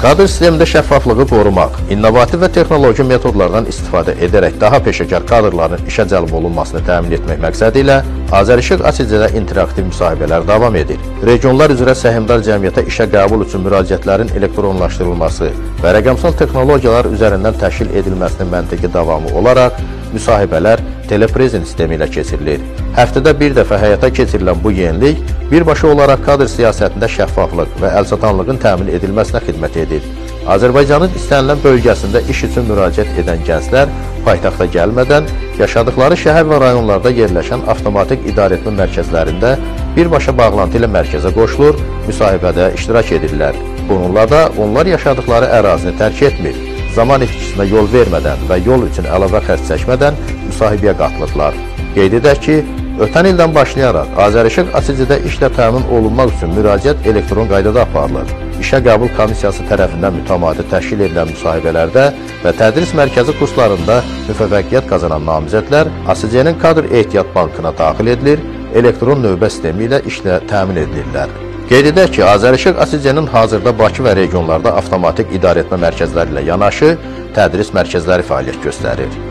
Kadr sistemində şəffaflığı qorumaq, innovativ və texnoloji metodlardan istifadə edərək daha peşəkar kadrların işə cəlb olunmasını təmin etmək məqsədi ilə Azərişıq ASC-də interaktiv müsahibələr davam edir. Regionlar üzrə səhmdar cəmiyyətə işə qəbul üçün müraciətlərin elektronlaşdırılması və rəqəmsal texnologiyalar üzərindən təşkil edilməsinin məntiqi davamı olaraq müsahibələr teleprezent sistemi ilə keçirilir. Həftədə bir dəfə həyata keçirilən bu yenilik birbaşa olaraq kadr siyasətində şəffaflıq və əlçatanlığın təmin edilməsinə xidmət edir. Azərbaycanın istənilən bölgəsində iş üçün müraciət edən gənclər paytaxta gəlmədən yaşadıkları şəhər və rayonlarda yerləşən avtomatik idarəetmə mərkəzlərində birbaşa bağlantı ilə mərkəzə qoşulur, müsahibədə iştirak edirlər. Bununla da onlar yaşadıkları ərazini tərk etmir zaman itkisinə yol vermədən və yol üçün əlavə xərc çəkmədən müsahibəyə qatılıblar. Qeyd edək ki, ötən ildən başlayaraq Azərişıq ASC-də işlə təmin olunmaq üçün müraciət elektron qaydada aparılır. İşə qəbul komissiyası tərəfindən mütəmadi təşkil edilən müsahibələrdə və tədris mərkəzi kurslarında müvəffəqiyyət qazanan namizədlər ASC-nin kadr ehtiyat bankına daxil edilir, elektron növbə sistemi ilə işlə təmin edilirlər. Qeyd edək ki, Azərişıq ASC-nin hazırda Bakı və regionlarda avtomatik idarəetmə mərkəzləri ilə yanaşı tədris mərkəzləri fəaliyyət göstərir.